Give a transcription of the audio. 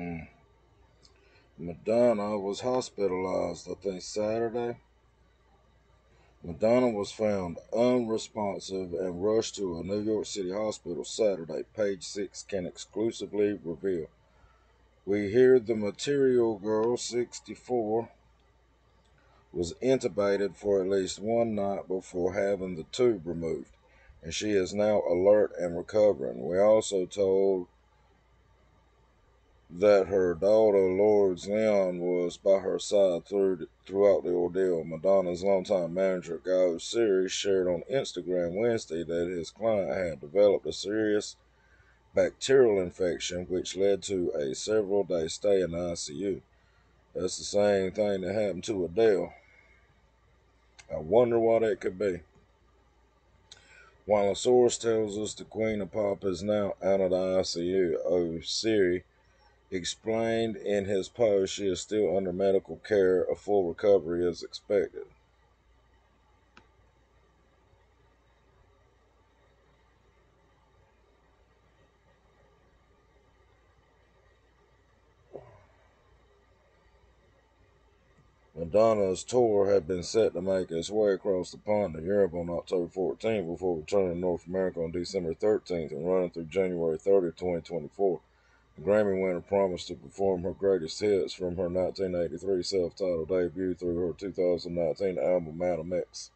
Mm. Madonna was hospitalized, I think Saturday. Madonna was found unresponsive and rushed to a New York City hospital Saturday, page 6 can exclusively reveal. We hear the material girl, 64, was intubated for at least one night before having the tube removed, and she is now alert and recovering. We also told that her daughter Lourdes Leon was by her side through, throughout the ordeal. Madonna's longtime manager Guy Oseary shared on Instagram Wednesday that his client had developed a serious bacterial infection which led to a several day stay in the ICU. That's the same thing that happened to Adele. I wonder what that could be. While a source tells us the Queen of Pop is now out of the ICU, Oseary oh, explained in his post she is still under medical care. A full recovery is expected. Madonna's tour had been set to make its way across the pond to Europe on October 14 before returning to North America on December 13th and running through January 30, 2024. Grammy winner promised to perform her greatest hits from her 1983 self-titled debut through her 2019 album Madame X.